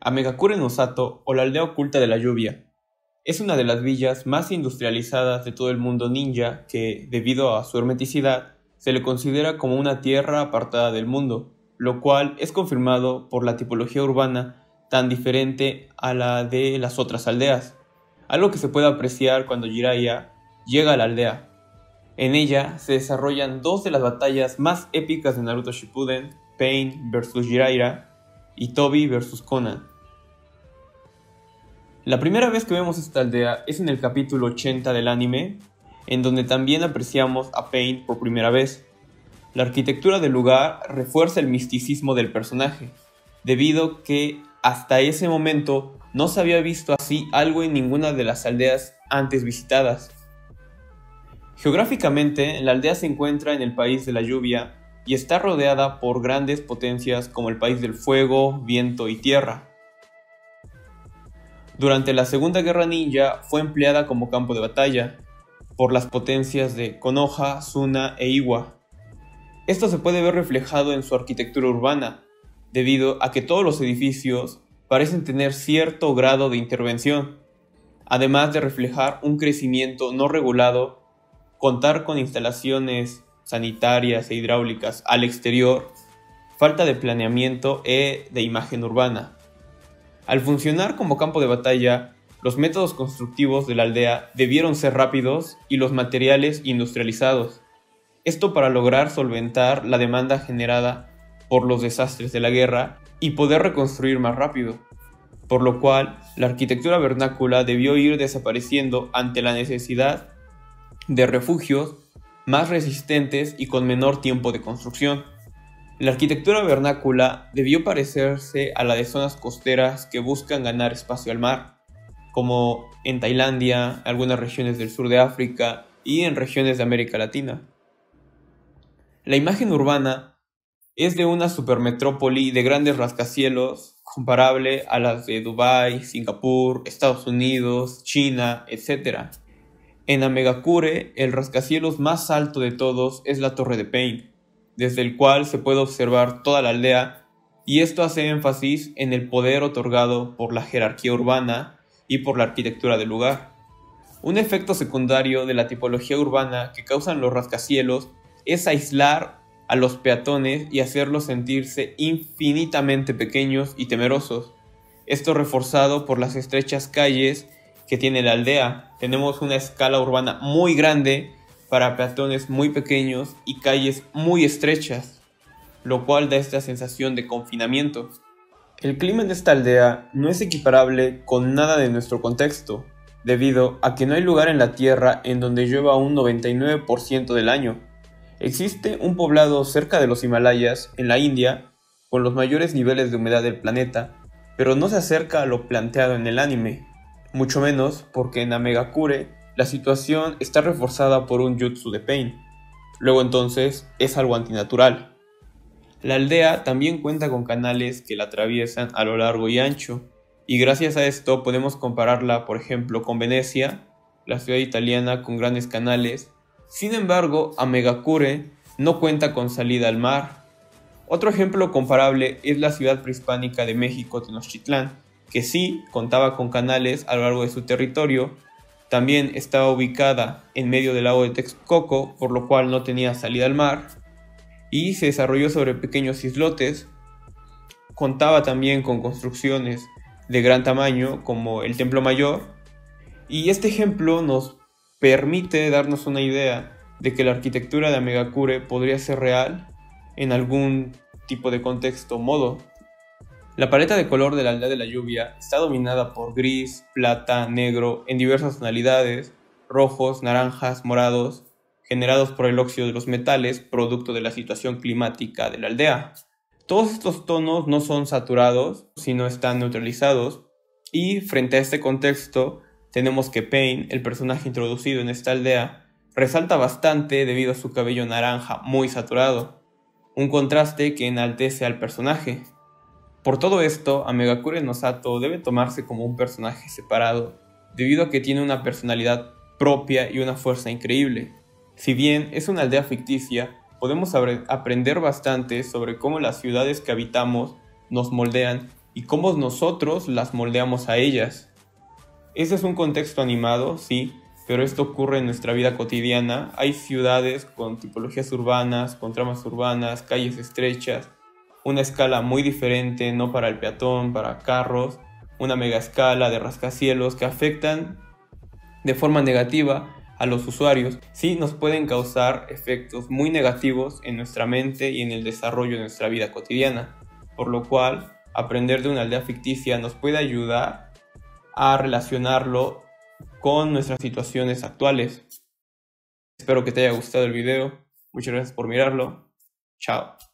Amegakure no Sato o la aldea oculta de la lluvia es una de las villas más industrializadas de todo el mundo ninja que, debido a su hermeticidad, se le considera como una tierra apartada del mundo, lo cual es confirmado por la tipología urbana tan diferente a la de las otras aldeas, algo que se puede apreciar cuando Jiraiya llega a la aldea. En ella se desarrollan dos de las batallas más épicas de Naruto Shippuden, Pain vs Jiraiya y Toby vs Conan. La primera vez que vemos esta aldea es en el capítulo 80 del anime, en donde también apreciamos a Pain por primera vez. La arquitectura del lugar refuerza el misticismo del personaje, debido que hasta ese momento no se había visto así algo en ninguna de las aldeas antes visitadas. Geográficamente, la aldea se encuentra en el país de la lluvia y está rodeada por grandes potencias como el país del fuego, viento y tierra. Durante la Segunda Guerra Ninja fue empleada como campo de batalla por las potencias de Konoha, Suna e Iwa. Esto se puede ver reflejado en su arquitectura urbana, debido a que todos los edificios parecen tener cierto grado de intervención, además de reflejar un crecimiento no regulado, contar con instalaciones sanitarias e hidráulicas al exterior, falta de planeamiento e de imagen urbana. Al funcionar como campo de batalla, los métodos constructivos de la aldea debieron ser rápidos y los materiales industrializados. Esto para lograr solventar la demanda generada por los desastres de la guerra y poder reconstruir más rápido. Por lo cual, la arquitectura vernácula debió ir desapareciendo ante la necesidad de refugios más resistentes y con menor tiempo de construcción. La arquitectura vernácula debió parecerse a la de zonas costeras que buscan ganar espacio al mar, como en Tailandia, algunas regiones del sur de África y en regiones de América Latina. La imagen urbana es de una supermetrópoli de grandes rascacielos comparable a las de Dubái, Singapur, Estados Unidos, China, etc. En Amegakure, el rascacielos más alto de todos es la Torre de Paine, desde el cual se puede observar toda la aldea, y esto hace énfasis en el poder otorgado por la jerarquía urbana y por la arquitectura del lugar. Un efecto secundario de la tipología urbana que causan los rascacielos es aislar a los peatones y hacerlos sentirse infinitamente pequeños y temerosos. Esto reforzado por las estrechas calles que tiene la aldea. Tenemos una escala urbana muy grande para peatones muy pequeños y calles muy estrechas, lo cual da esta sensación de confinamiento. El clima en esta aldea no es equiparable con nada de nuestro contexto, debido a que no hay lugar en la Tierra en donde llueva un 99% del año. Existe un poblado cerca de los Himalayas, en la India, con los mayores niveles de humedad del planeta, pero no se acerca a lo planteado en el anime, mucho menos porque en Amegakure la situación está reforzada por un jutsu de Pain. Luego entonces es algo antinatural. La aldea también cuenta con canales que la atraviesan a lo largo y ancho, y gracias a esto podemos compararla, por ejemplo, con Venecia, la ciudad italiana con grandes canales. Sin embargo, Amegakure no cuenta con salida al mar. Otro ejemplo comparable es la ciudad prehispánica de México, Tenochtitlán, que sí contaba con canales a lo largo de su territorio, también estaba ubicada en medio del lago de Texcoco, por lo cual no tenía salida al mar, y se desarrolló sobre pequeños islotes. Contaba también con construcciones de gran tamaño, como el Templo Mayor, y este ejemplo nos permite darnos una idea de que la arquitectura de Amegakure podría ser real en algún tipo de contexto modo. La paleta de color de la aldea de la lluvia está dominada por gris, plata, negro, en diversas tonalidades, rojos, naranjas, morados, generados por el óxido de los metales, producto de la situación climática de la aldea. Todos estos tonos no son saturados, sino están neutralizados, y frente a este contexto tenemos que Pain, el personaje introducido en esta aldea, resalta bastante debido a su cabello naranja muy saturado, un contraste que enaltece al personaje. Por todo esto, Amegakure no Sato debe tomarse como un personaje separado, debido a que tiene una personalidad propia y una fuerza increíble. Si bien es una aldea ficticia, podemos aprender bastante sobre cómo las ciudades que habitamos nos moldean y cómo nosotros las moldeamos a ellas. Ese es un contexto animado, sí, pero esto ocurre en nuestra vida cotidiana. Hay ciudades con tipologías urbanas, con tramas urbanas, calles estrechas, una escala muy diferente, no para el peatón, para carros, una mega escala de rascacielos que afectan de forma negativa a los usuarios, sí nos pueden causar efectos muy negativos en nuestra mente y en el desarrollo de nuestra vida cotidiana, por lo cual aprender de una aldea ficticia nos puede ayudar a relacionarlo con nuestras situaciones actuales. Espero que te haya gustado el video. Muchas gracias por mirarlo. Chao.